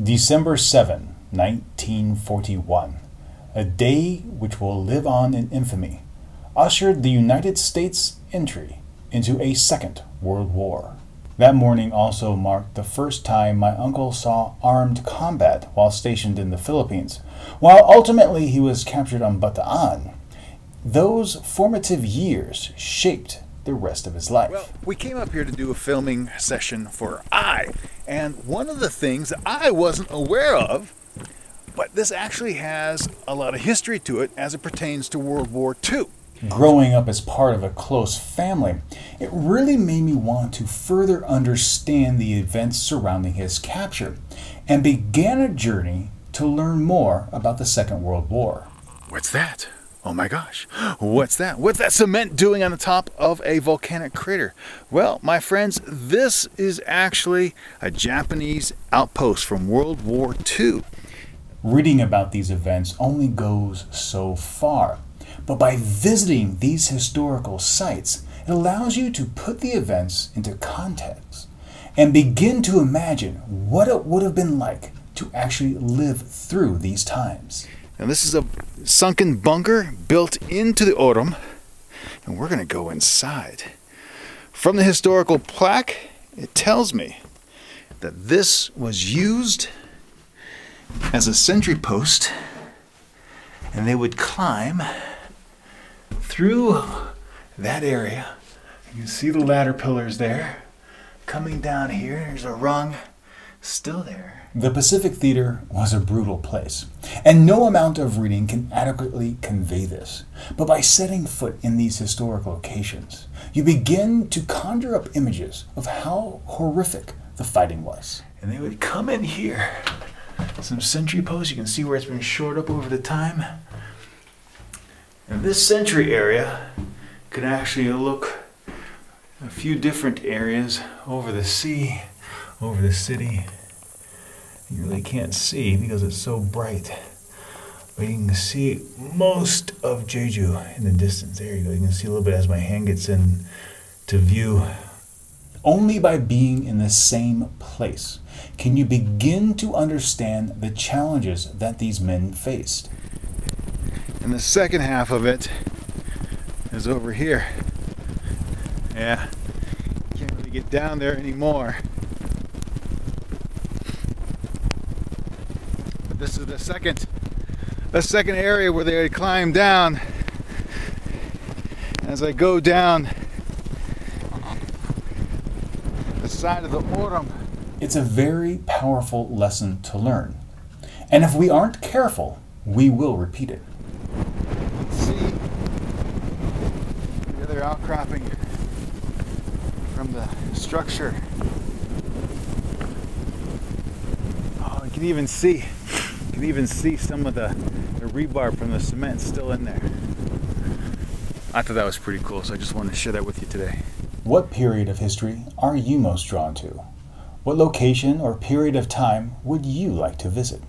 December 7, 1941, a day which will live on in infamy, ushered the United States entry into a second world war. That morning also marked the first time my uncle saw armed combat while stationed in the Philippines. While ultimately he was captured on Bataan, those formative years shaped the rest of his life. Well, we came up here to do a filming session for I, and one of the things that I wasn't aware of, but this actually has a lot of history to it as it pertains to World War II. Growing up as part of a close family, it really made me want to further understand the events surrounding his capture and began a journey to learn more about the Second World War. What's that? Oh my gosh, what's that? What's that cement doing on the top of a volcanic crater? Well, my friends, this is actually a Japanese outpost from World War II. Reading about these events only goes so far, but by visiting these historical sites, it allows you to put the events into context and begin to imagine what it would have been like to actually live through these times. Now this is a sunken bunker built into the Oreum, and we're going to go inside. From the historical plaque, it tells me that this was used as a sentry post, and they would climb through that area. You can see the ladder pillars there. Coming down here, there's a rung still there. The Pacific Theater was a brutal place, and no amount of reading can adequately convey this. But by setting foot in these historic locations, you begin to conjure up images of how horrific the fighting was. And they would come in here. Some sentry posts, you can see where it's been shored up over the time. And this sentry area could actually look a few different areas over the sea, over the city. You really can't see because it's so bright. But you can see most of Jeju in the distance. There you go. You can see a little bit as my hand gets in to view. Only by being in the same place can you begin to understand the challenges that these men faced. And the second half of it is over here. Yeah, can't really get down there anymore. But this is the second, the second area where they climb down. As I go down the side of the Oreum, It's a very powerful lesson to learn. And if we aren't careful, we will repeat it. see the other outcropping from the structure. Oh, you can even see, can even see some of the, the rebar from the cement still in there. I thought that was pretty cool, so I just wanted to share that with you today. What period of history are you most drawn to? What location or period of time would you like to visit?